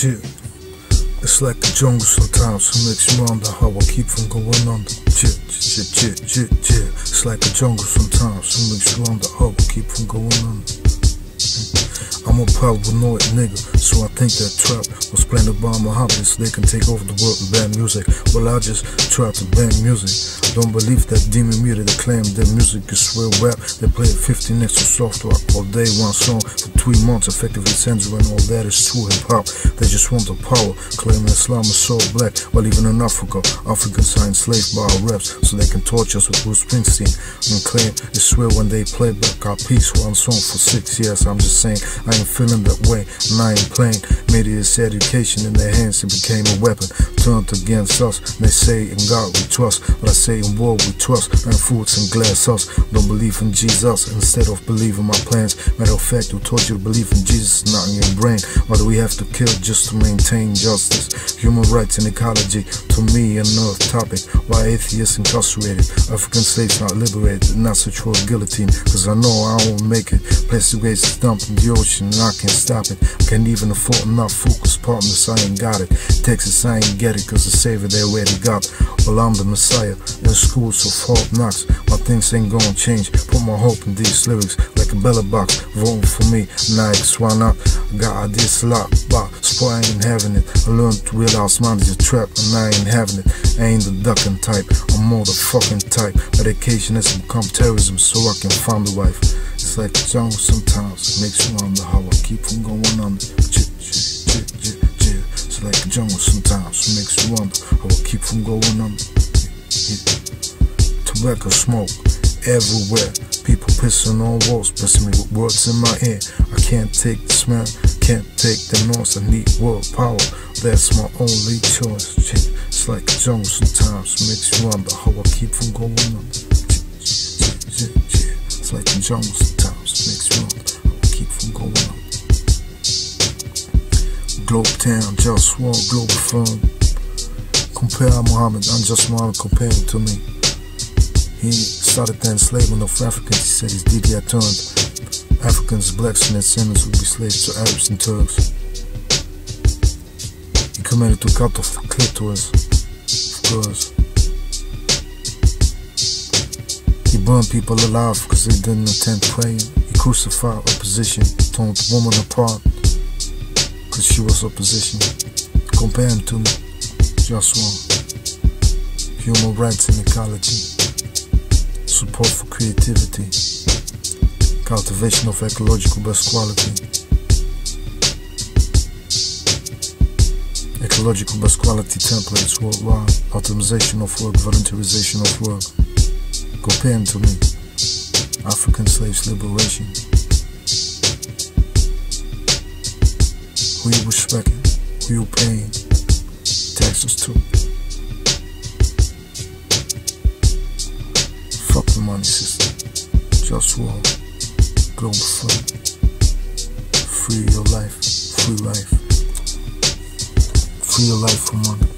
Shit. It's like the jungle sometimes, it makes you wonder how I keep from going under. Shit, shit, shit, shit, shit. It's like the jungle sometimes, it makes you wonder how I keep from going under. I'm a paranoid nigga, so I think that trap was planted by my hobbies. They can take over the world and ban music. Well, I just try to ban music. I Don't believe that demon media that claim their music is real rap. They play 50 next to soft rock all day, one song for three months, effectively censoring all that is true hip hop. They just want the power, claiming Islam is so black. While even in Africa, Africans are enslaved by our reps, so they can torture us with Bruce Springsteen and claim it's real when they play back our piece one song for six years. I'm just saying, I ain't feeling that way, and I ain't playing. Media's education in their hands, it became a weapon turned against us. They say in God we trust, but I say in war we trust. And fruits and glass us. Don't believe in Jesus instead of believing my plans. Matter of fact, who told you to believe in Jesus, not in your brain? Why do we have to kill just to maintain justice? Human rights and ecology, to me, an earth topic. Why atheists incarcerated? African slaves not liberated, not such for guillotine. Cause I know I won't make it. Plastic waste dumped in the ocean and I can't stop it. I can't even afford enough focus partners, I ain't got it. Texas, I ain't get it cause the savior they already got. Well, I'm the messiah in schools so hard knocks. My things ain't gonna change. Put my hope in these lyrics like a bella box. Voting for me, Nikes, why not? I got ideas a lot, but sport I ain't having it. I learned to realize mine is a trap and I ain't having it. I ain't the ducking type, I'm more the fucking type. Medication has become terrorism so I can find a wife. It's like a jungle sometimes, it makes you wonder how I keep from going ch. It's like a jungle sometimes, it makes you wonder I keep from going. Yeah. Tobacco smoke everywhere. People pissing on walls, pressing me with words in my ear. I can't take the smell, can't take the noise. I need world power, that's my only choice. It's like a jungle sometimes, makes you wonder how I keep from going under. It's like a jungle Globe Town, just one global fun. Compare Muhammad, I'm just Muhammad comparing to me. He started the enslavement of Africans. He said his DDI turned Africans, blacks, and sinners would be slaves to Arabs and Turks. He committed to cut off the clitoris, of course. He burned people alive because they didn't attend prayer. He crucified opposition, torn women apart she was opposition. Compare to me, just one. Human rights and ecology support for creativity, cultivation of ecological best quality, ecological best quality templates worldwide, optimization of work, voluntarization of work. Compare to me, African slaves liberation. You respecting, you paying, taxes too. Fuck the money system. Just war. Globalfirm. Free your life. Free life. Free your life from money.